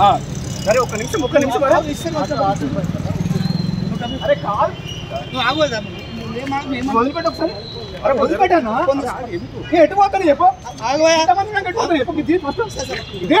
ఆ, సరే ఒక్క నిమిషం ఒక్క నిమిషం అరే కాదు వదిలిపెట్టు ఒకసారి అరే వదిలిపెట్టాను ఏ, ఎటు పోతాను చెప్పు ఎంతమంది నాకు ఎటు పోతాను చెప్పు ఇది ఫస్ట్ ఇదే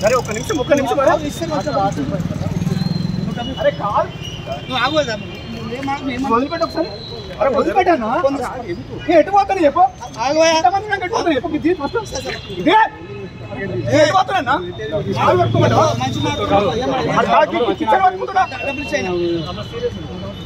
సరే ఒక్క నిమిషం ఒక్క నిమిషం అరే కాదు నువ్వు ఆగోదు మేము వదిలిపెట్టు ఒకసారి అరే వదిలిపెట్టాను ఏ, ఎటు పోతాను చెప్పు ఆగోయా ఎంతమంది నాకు ఎటు పోతాను చెప్పు ఇది ఫస్ట్ ఇదే ఏ, ఎటు పోతానన్నా కాలు పట్టుకోమంటావా? మంచి మాట